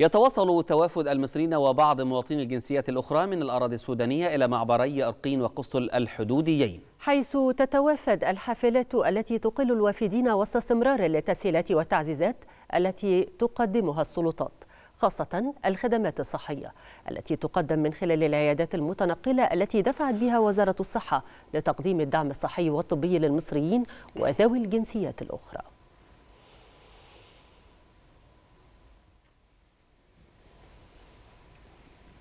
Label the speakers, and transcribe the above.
Speaker 1: يتواصل توافد المصريين وبعض مواطني الجنسيات الأخرى من الأراضي السودانية إلى معبري أرقين وقسطل الحدوديين.
Speaker 2: حيث تتوافد الحافلات التي تقل الوافدين وسط استمرار للتسهيلات والتعزيزات التي تقدمها السلطات خاصة الخدمات الصحية التي تقدم من خلال العيادات المتنقلة التي دفعت بها وزارة الصحة لتقديم الدعم الصحي والطبي للمصريين وذوي الجنسيات الأخرى.